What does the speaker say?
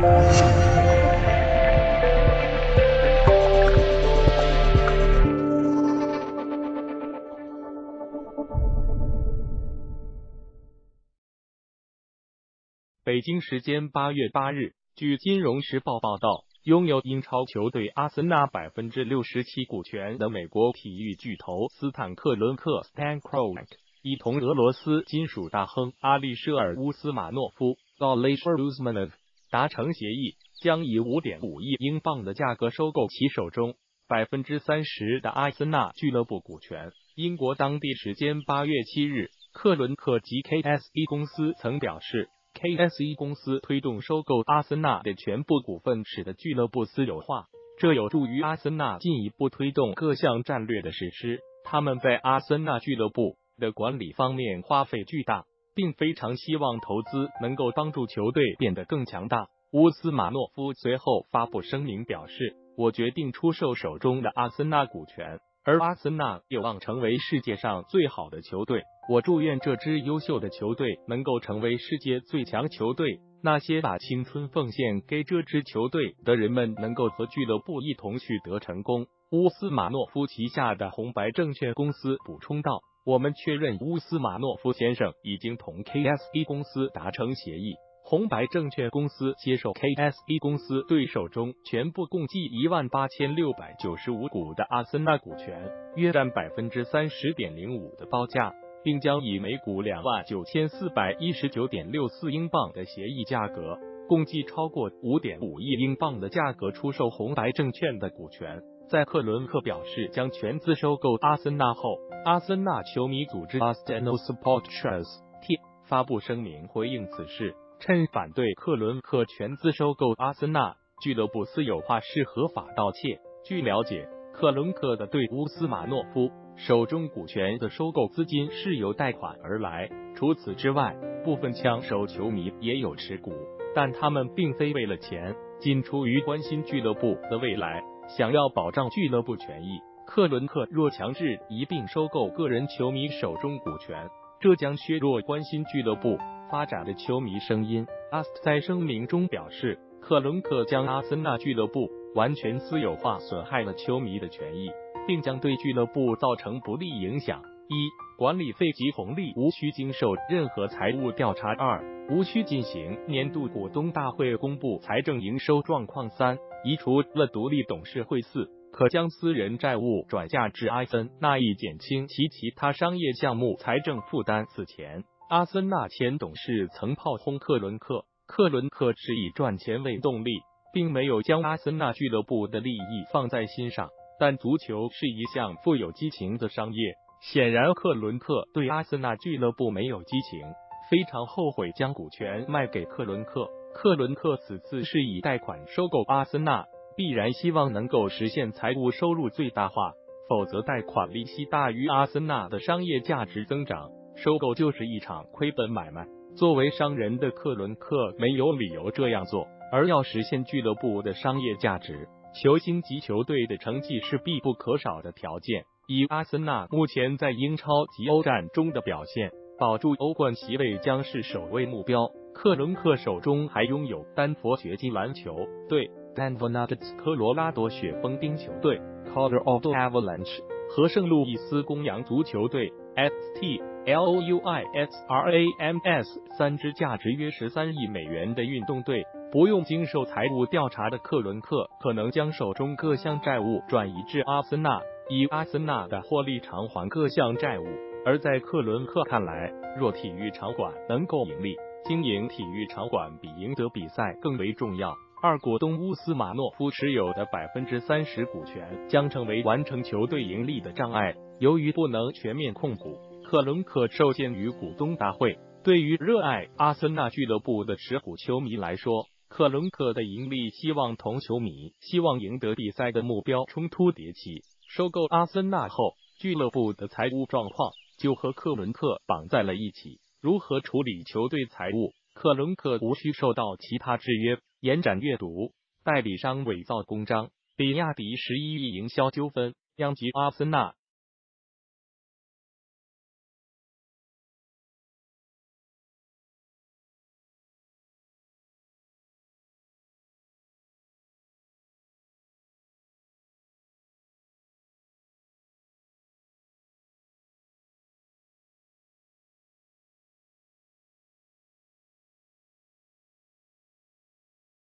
北京时间八月八日，据《金融时报》报道，拥有英超球队阿森纳百分之六十七股权的美国体育巨头斯坦克伦克 （Stan Kroenke） 已同俄罗斯金属大亨阿利舍尔乌斯马诺夫 （Alisher Usmanov） 达成协议，将以五点五亿英镑的价格收购其手中百分之三十的阿森纳俱乐部股权。英国当地时间八月七日，克伦克及 KSE 公司曾表示。KSE 公司推动收购阿森纳的全部股份，使得俱乐部私有化，这有助于阿森纳进一步推动各项战略的实施。他们在阿森纳俱乐部的管理方面花费巨大，并非常希望投资能够帮助球队变得更强大。乌斯马诺夫随后发布声明表示：“我决定出售手中的阿森纳股权。”而阿森纳有望成为世界上最好的球队。我祝愿这支优秀的球队能够成为世界最强球队。那些把青春奉献给这支球队的人们，能够和俱乐部一同取得成功。乌斯马诺夫旗下的红白证券公司补充道：“我们确认，乌斯马诺夫先生已经同 KSE 公司达成协议。”红白证券公司接受 KSE 公司对手中全部共计一万八千六百九十五股的阿森纳股权，约占百分之三十点零五的报价，并将以每股两万九千四百一十九点六四英镑的协议价格，共计超过五点五亿英镑的价格出售红白证券的股权。在克伦克表示将全资收购阿森纳后，阿森纳球迷组织 Arsenal Support Trust T 发布声明回应此事。称反对克伦克全资收购阿森纳俱乐部私有化是合法盗窃。据了解，克伦克的对乌斯马诺夫手中股权的收购资金是由贷款而来。除此之外，部分枪手球迷也有持股，但他们并非为了钱，仅出于关心俱乐部的未来，想要保障俱乐部权益。克伦克若强制一并收购个人球迷手中股权，这将削弱关心俱乐部。发展的球迷声音，阿斯在声明中表示，克伦克将阿森纳俱乐部完全私有化，损害了球迷的权益，并将对俱乐部造成不利影响。一、管理费及红利无需经受任何财务调查；二、无需进行年度股东大会公布财政营收状况；三、移除了独立董事会；四、可将私人债务转嫁至阿森纳，以减轻其其他商业项目财政负担。此前。阿森纳前董事曾炮轰克伦克，克伦克是以赚钱为动力，并没有将阿森纳俱乐部的利益放在心上。但足球是一项富有激情的商业，显然克伦克对阿森纳俱乐部没有激情，非常后悔将股权卖给克伦克。克伦克此次是以贷款收购阿森纳，必然希望能够实现财务收入最大化，否则贷款利息大于阿森纳的商业价值增长。收购就是一场亏本买卖。作为商人的克伦克没有理由这样做，而要实现俱乐部的商业价值，球星及球队的成绩是必不可少的条件。以阿森纳目前在英超及欧战中的表现，保住欧冠席位将是首位目标。克伦克手中还拥有丹佛掘金篮球队、Denver Nuggets 科罗拉多雪崩冰球队、Colorado Avalanche 和圣路易斯公羊足球队。St Louis Rams 三支价值约十三亿美元的运动队，不用经受财务调查的克伦克可能将手中各项债务转移至阿森纳，以阿森纳的获利偿还各项债务。而在克伦克看来，若体育场馆能够盈利，经营体育场馆比赢得比赛更为重要。二股东乌斯马诺夫持有的百分之三十股权将成为完成球队盈利的障碍。由于不能全面控股，克伦克受限于股东大会。对于热爱阿森纳俱乐部的持股球迷来说，克伦克的盈利希望同球迷希望赢得比赛的目标冲突迭起。收购阿森纳后，俱乐部的财务状况就和克伦克绑在了一起。如何处理球队财务，克伦克无需受到其他制约。延展阅读：代理商伪造公章，比亚迪十一亿营销纠纷殃及阿森纳。